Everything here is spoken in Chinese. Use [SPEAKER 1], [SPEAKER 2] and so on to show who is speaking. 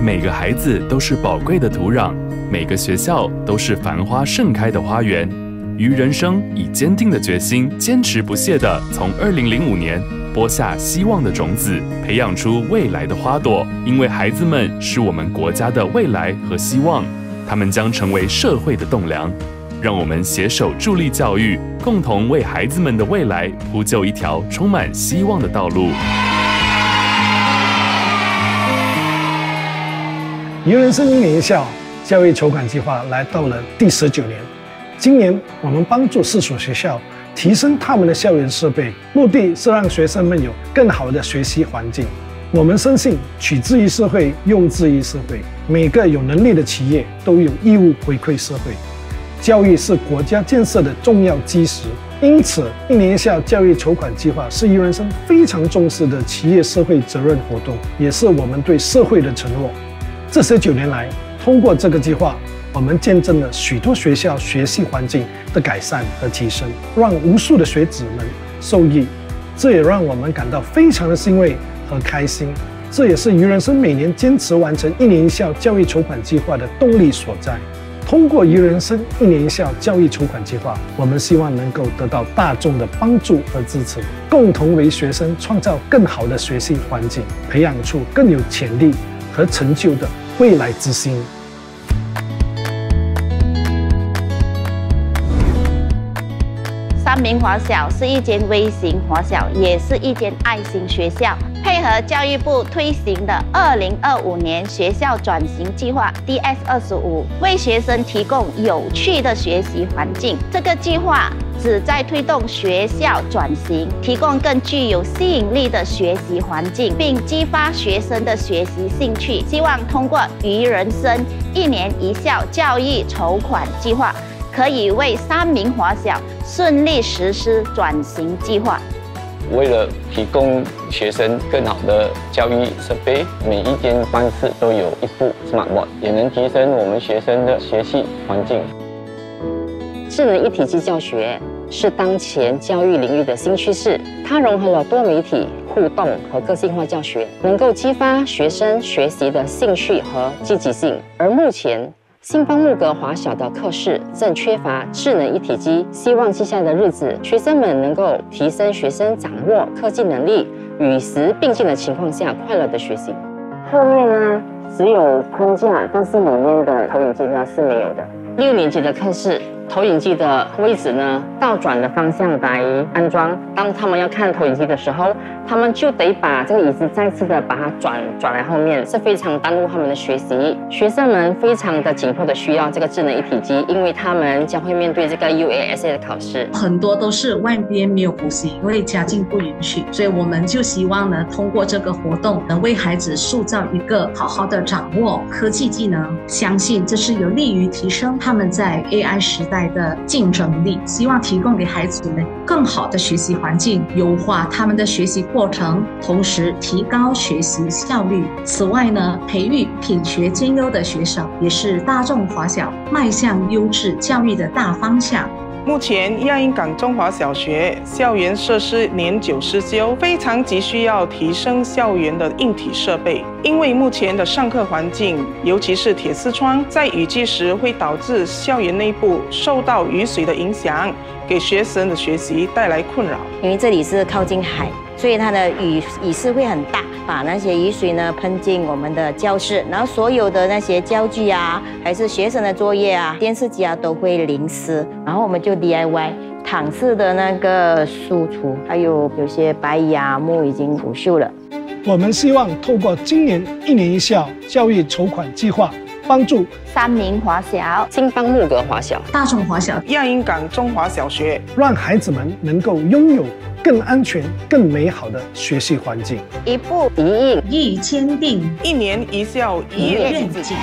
[SPEAKER 1] 每个孩子都是宝贵的土壤，每个学校都是繁花盛开的花园。于人生以坚定的决心，坚持不懈地从二零零五年播下希望的种子，培养出未来的花朵。因为孩子们是我们国家的未来和希望，他们将成为社会的栋梁。让我们携手助力教育，共同为孩子们的未来铺就一条充满希望的道路。
[SPEAKER 2] 余人生一年校教育筹款计划来到了第十九年。今年我们帮助四所学校提升他们的校园设备，目的是让学生们有更好的学习环境。我们深信取之于社会，用之于社会。每个有能力的企业都有义务回馈社会。教育是国家建设的重要基石，因此一年校教育筹款计划是余人生非常重视的企业社会责任活动，也是我们对社会的承诺。这十九年来，通过这个计划，我们见证了许多学校学习环境的改善和提升，让无数的学子们受益。这也让我们感到非常的欣慰和开心。这也是余人生每年坚持完成一年一校教育筹款计划的动力所在。通过余人生一年一校教育筹款计划，我们希望能够得到大众的帮助和支持，共同为学生创造更好的学习环境，培养出更有潜力。和成就的未来之星。
[SPEAKER 3] 三明华小是一间微型华小，也是一间爱心学校。配合教育部推行的二零二五年学校转型计划 DS 二十五，为学生提供有趣的学习环境。这个计划。旨在推动学校转型，提供更具有吸引力的学习环境，并激发学生的学习兴趣。希望通过余人生一年一校教育筹款计划，可以为三名华小顺利实施转型计划。
[SPEAKER 4] 为了提供学生更好的教育设备，每一间班室都有一部 smartboard，也能提升我们学生的学习环境。
[SPEAKER 5] 智能一体机教学是当前教育领域的新趋势，它融合了多媒体互动和个性化教学，能够激发学生学习的兴趣和积极性。而目前，新邦木格华小的课室正缺乏智能一体机，希望接下来的日子，学生们能够提升学生掌握科技能力，与时并进的情况下，快乐的学习。后面呢，只有框架，但是里面的投影机呢是没有的。六年级的课室。投影机的位置呢，倒转的方向来安装。当他们要看投影机的时候，他们就得把这个椅子再次的把它转转来后面，是非常耽误他们的学习。学生们非常的紧迫的需要这个智能一体机，因为他们将会面对这个 UASA 的考试。
[SPEAKER 6] 很多都是外边没有补习，因为家境不允许，所以我们就希望呢，通过这个活动，能为孩子塑造一个好好的掌握科技技能。相信这是有利于提升他们在 AI 时代。的竞争力，希望提供给孩子们更好的学习环境，优化他们的学习过程，同时提高学习效率。此外呢，培育品学兼优的学生，也是大众华小迈向优质教育的大方向。
[SPEAKER 7] 目前亚英港中华小学校园设施年久失修，非常急需要提升校园的硬体设备。因为目前的上课环境，尤其是铁丝窗，在雨季时会导致校园内部受到雨水的影响，给学生的学习带来困扰。
[SPEAKER 3] 因为这里是靠近海。所以它的雨雨势会很大，把那些雨水呢喷进我们的教室，然后所有的那些教具啊，还是学生的作业啊、电视机啊都会淋湿。然后我们就 DIY 躺式的那个书橱，还有有些白杨木已经腐朽了。
[SPEAKER 2] 我们希望透过今年一年一校教育筹款计划，帮助。
[SPEAKER 3] 三明华小、
[SPEAKER 5] 新邦木格华小、
[SPEAKER 6] 大众华小、
[SPEAKER 7] 亚英港中华小学，
[SPEAKER 2] 让孩子们能够拥有。更安全、更美好的学习环境，
[SPEAKER 3] 一步
[SPEAKER 5] 一印
[SPEAKER 6] 一坚定，
[SPEAKER 7] 一年一校
[SPEAKER 3] 一愿景。